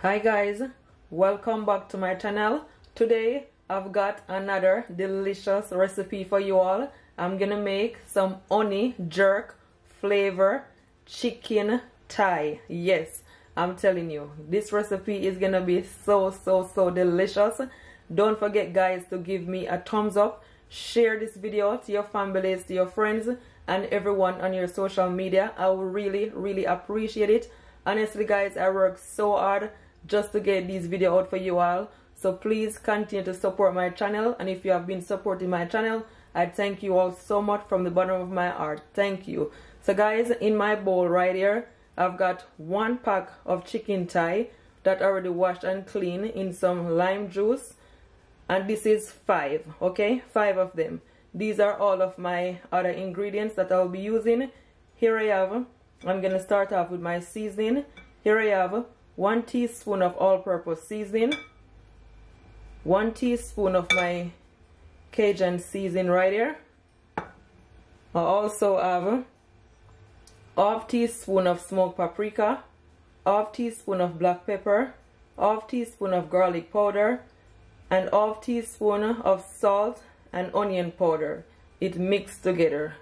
hi guys welcome back to my channel. Today I've got another delicious recipe for you all. I'm gonna make some honey jerk flavor chicken thigh yes I'm telling you this recipe is gonna be so so so delicious. Don't forget guys to give me a thumbs up share this video to your families to your friends and everyone on your social media. I will really really appreciate it. Honestly guys I work so hard just to get this video out for you all. So please continue to support my channel. And if you have been supporting my channel I thank you all so much from the bottom of my heart. Thank you. So guys in my bowl right here I've got one pack of chicken thigh that already washed and clean in some lime juice. And this is five okay? Five of them. These are all of my other ingredients that I'll be using. Here I have I'm gonna start off with my seasoning. Here I have one teaspoon of all-purpose seasoning. One teaspoon of my Cajun seasoning right here. I also have half teaspoon of smoked paprika half teaspoon of black pepper half teaspoon of garlic powder and half teaspoon of salt and onion powder. It mixed together.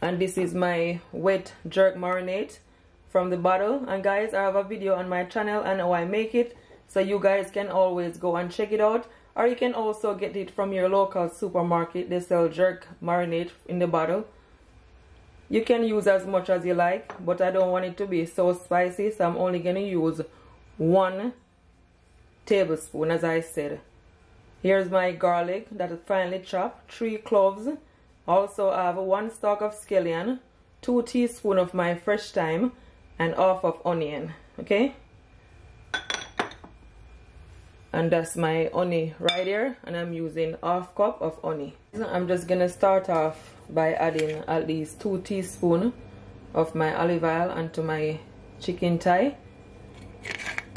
And this is my wet jerk marinade from the bottle. And guys I have a video on my channel and how I make it. So you guys can always go and check it out. Or you can also get it from your local supermarket. They sell jerk marinade in the bottle. You can use as much as you like but I don't want it to be so spicy. So I'm only gonna use one tablespoon as I said. Here's my garlic that is finely chopped. Three cloves. Also I have one stalk of scallion. Two teaspoon of my fresh thyme and half of onion okay? And that's my honey right here and I'm using half cup of honey. I'm just gonna start off by adding at least two teaspoon of my olive oil onto my chicken thigh.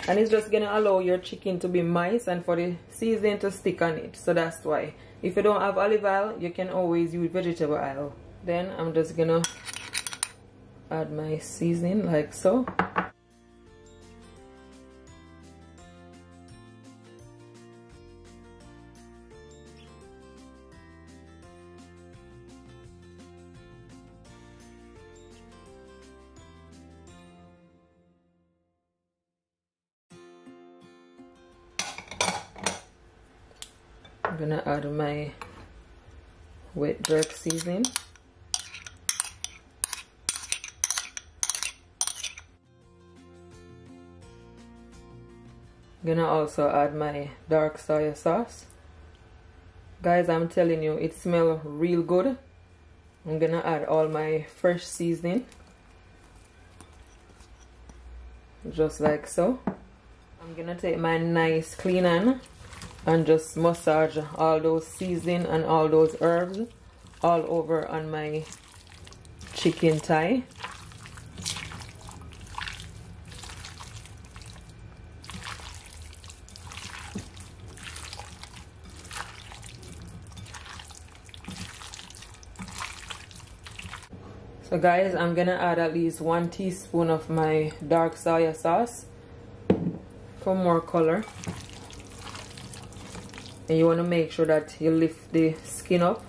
And it's just gonna allow your chicken to be moist and for the seasoning to stick on it so that's why. If you don't have olive oil you can always use vegetable oil. Then I'm just gonna add my seasoning like so. I'm gonna add my wet jerk seasoning gonna also add my dark soy sauce. Guys I'm telling you it smells real good. I'm gonna add all my fresh seasoning. Just like so. I'm gonna take my nice clean and just massage all those seasoning and all those herbs all over on my chicken thigh so guys I'm gonna add at least one teaspoon of my dark soy sauce for more color. And you want to make sure that you lift the skin up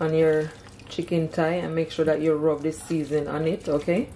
on your chicken thigh and make sure that you rub the season on it okay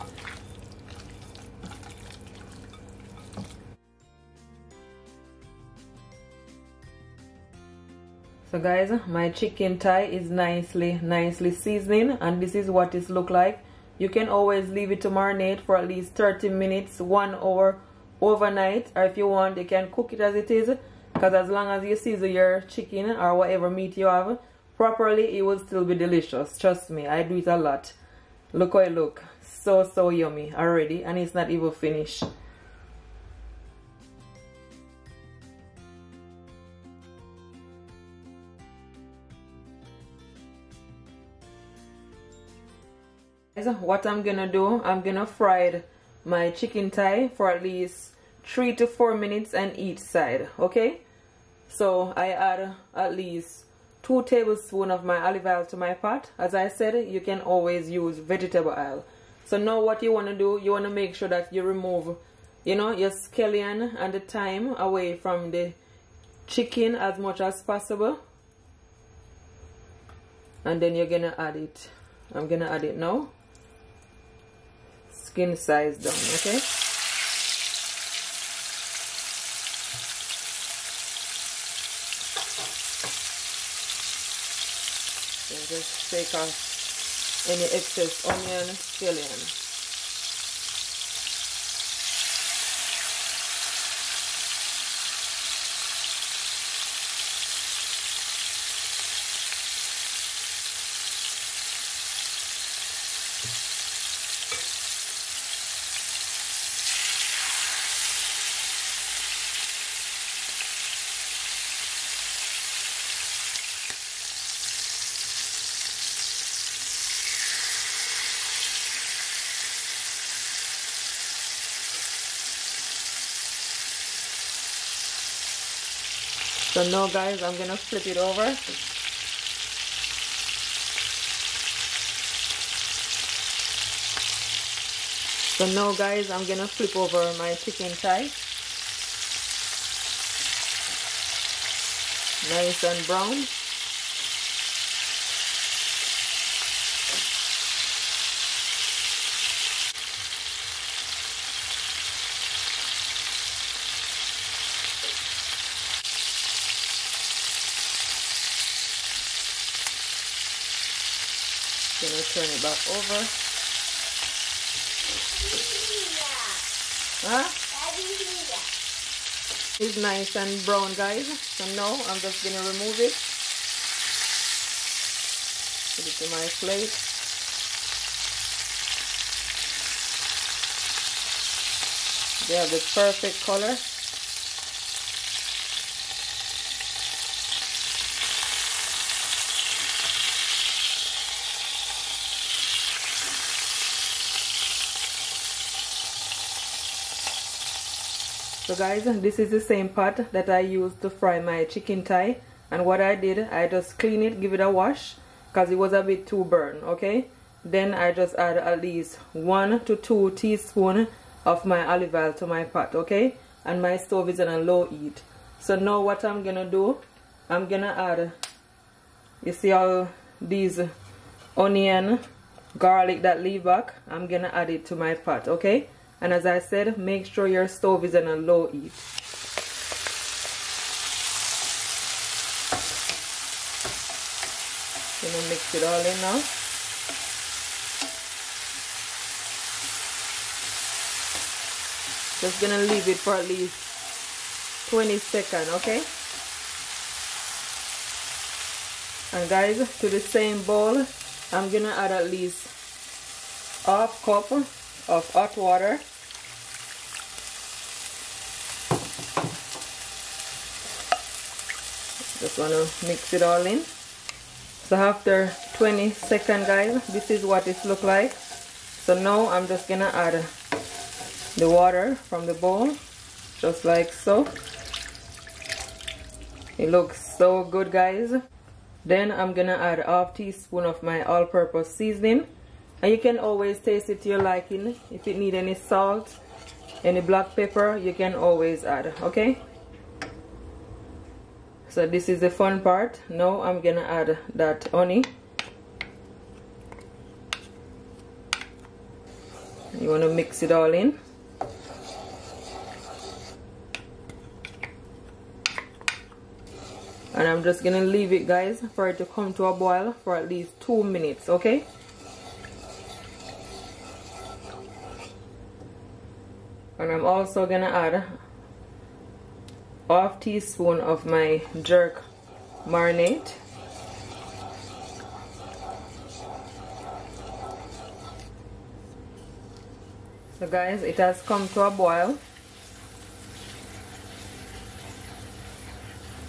guys my chicken thigh is nicely nicely seasoning and this is what it look like. You can always leave it to marinate for at least 30 minutes one hour overnight. Or if you want you can cook it as it is because as long as you season your chicken or whatever meat you have properly it will still be delicious. Trust me I do it a lot. Look how it look. So so yummy already and it's not even finished what I'm gonna do I'm gonna fry my chicken thigh for at least three to four minutes on each side okay? So I add at least two tablespoons of my olive oil to my pot. As I said you can always use vegetable oil. So now what you want to do you want to make sure that you remove you know your scallion and the thyme away from the chicken as much as possible. And then you're gonna add it. I'm gonna add it now skin size down okay? Just take off any excess onion scallion So now guys, I'm gonna flip it over. So now guys, I'm gonna flip over my chicken thigh. Nice and brown. gonna turn it back over. Huh? It's nice and brown guys. So now I'm just gonna remove it. Put it to my plate. They have the perfect color. So guys this is the same pot that I used to fry my chicken thigh. And what I did I just clean it give it a wash because it was a bit too burnt okay? Then I just add at least one to two teaspoon of my olive oil to my pot okay? And my stove is on a low heat. So now what I'm gonna do I'm gonna add you see all these onion garlic that leave back? I'm gonna add it to my pot okay and as I said make sure your stove is on a low heat. Gonna mix it all in now. Just gonna leave it for at least 20 seconds okay? And guys to the same bowl I'm gonna add at least half cup of hot water just want to mix it all in. So after 20 seconds guys this is what it look like. So now I'm just gonna add the water from the bowl just like so. It looks so good guys. Then I'm gonna add half teaspoon of my all-purpose seasoning. And you can always taste it to your liking. If it need any salt any black pepper you can always add okay so this is the fun part. Now I'm gonna add that honey. You want to mix it all in? And I'm just gonna leave it guys for it to come to a boil for at least two minutes okay? And I'm also gonna add half teaspoon of my jerk marinade. So guys it has come to a boil.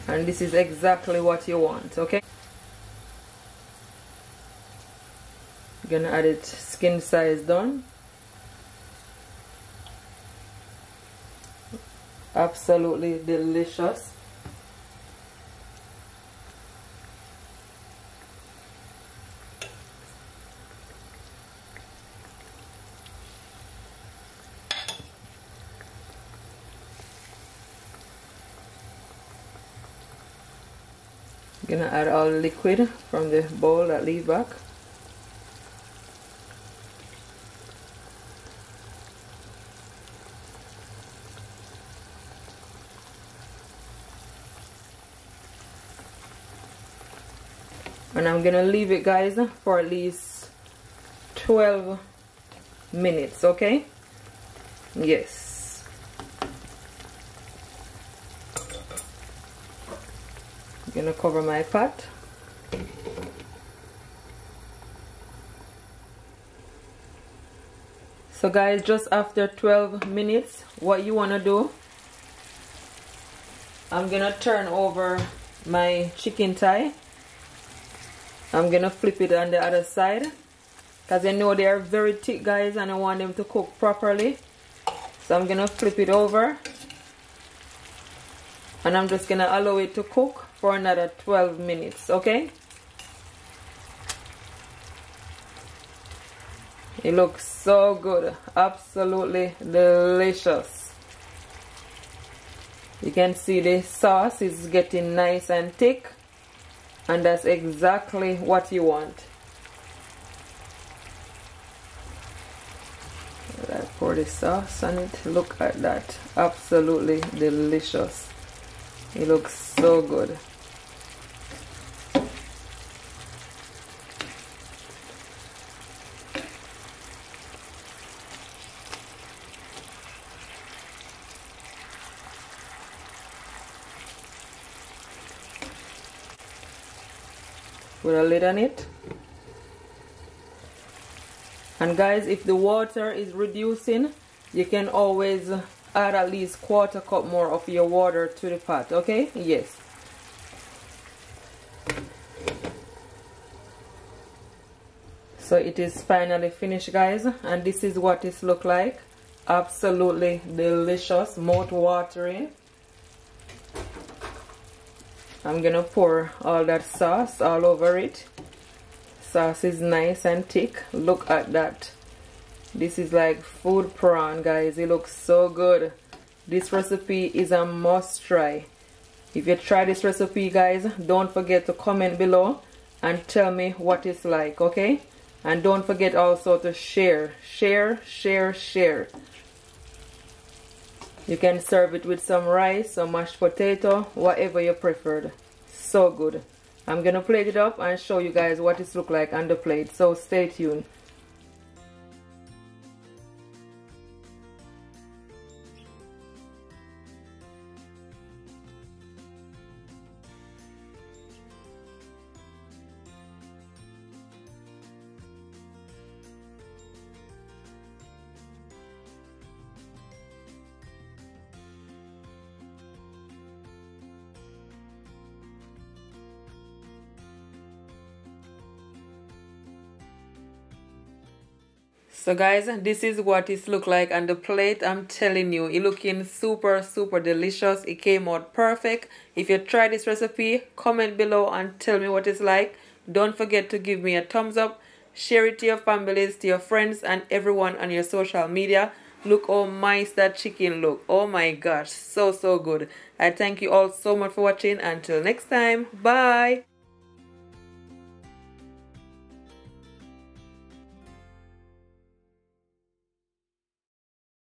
And this is exactly what you want okay? Gonna add it skin size done absolutely delicious. Gonna add all liquid from the bowl that leave back. I'm gonna leave it guys for at least 12 minutes okay? Yes. I'm gonna cover my pot so guys just after 12 minutes what you want to do? I'm gonna turn over my chicken thigh I'm gonna flip it on the other side. Because I know they are very thick guys and I want them to cook properly. So I'm gonna flip it over. And I'm just gonna allow it to cook for another 12 minutes okay? It looks so good. Absolutely delicious. You can see the sauce is getting nice and thick and that's exactly what you want. I pour the sauce on it. Look at that. Absolutely delicious. It looks so good with a lid on it. And guys if the water is reducing you can always add at least quarter cup more of your water to the pot okay? Yes. So it is finally finished guys. And this is what it look like. Absolutely delicious mouth watering I'm gonna pour all that sauce all over it. Sauce is nice and thick. Look at that. This is like food prawn guys. It looks so good. This recipe is a must try. If you try this recipe guys don't forget to comment below and tell me what it's like okay? And don't forget also to share. Share share share you can serve it with some rice or mashed potato, whatever you preferred. So good. I'm to plate it up and show you guys what it look like on the plate. So stay tuned. So guys this is what it look like on the plate. I'm telling you it looking super super delicious. It came out perfect. If you try this recipe comment below and tell me what it's like. Don't forget to give me a thumbs up. Share it to your families to your friends and everyone on your social media. Look how nice that chicken look. Oh my gosh so so good. I thank you all so much for watching. Until next time bye